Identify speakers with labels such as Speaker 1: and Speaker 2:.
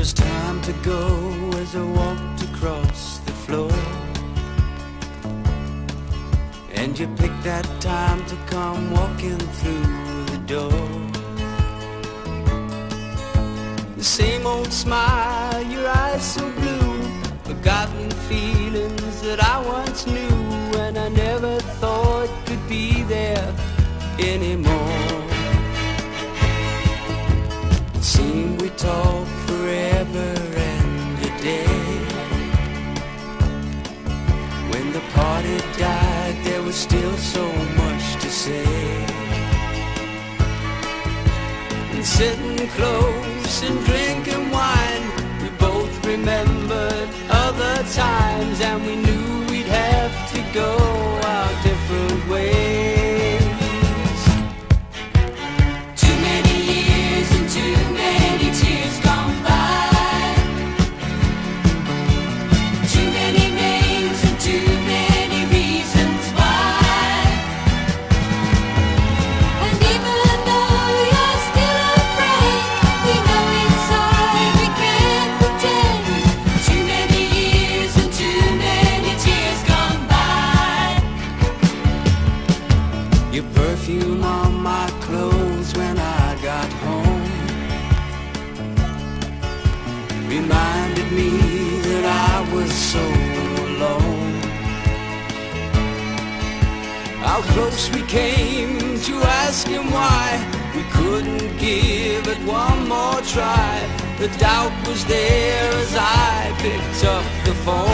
Speaker 1: was time to go as I walked across the floor. And you picked that time to come walking through the door. The same old smile, your eyes so blue, forgotten feelings that I once knew, and I never thought could be there anymore. It seemed we talked forever party died, there was still so much to say. And sitting close and drinking wine, we both remembered other times, Your perfume on my clothes when I got home reminded me that I was so alone. How close we came to asking why we couldn't give it one more try. The doubt was there as I picked up the phone.